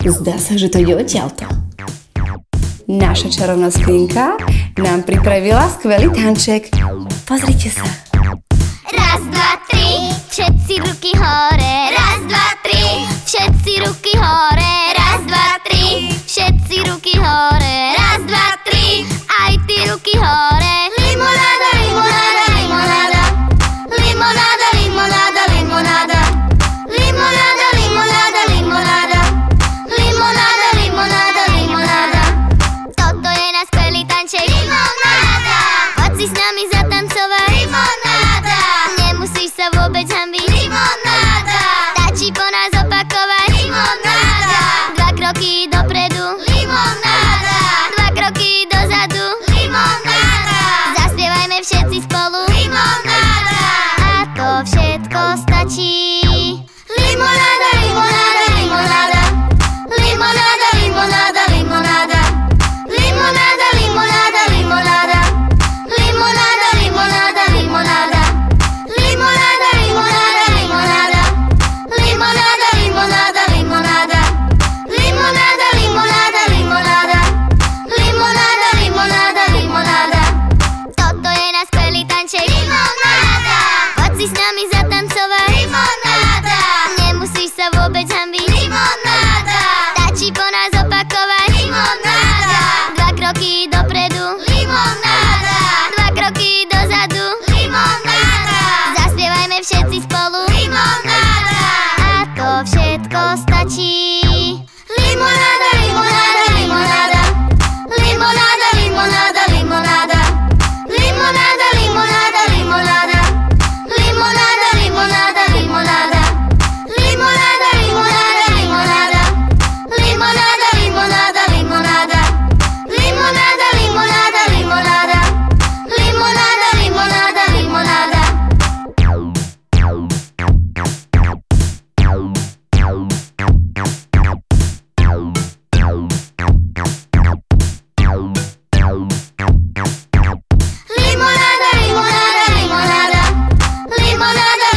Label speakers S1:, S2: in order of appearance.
S1: Zdá sa, že to ide odtiaľto. Naša čarovná skrinka nám pripravila skvelý tanček. Pozrite sa.
S2: Raz, dva, tri, všetci ruky hore. Minha miséria limonada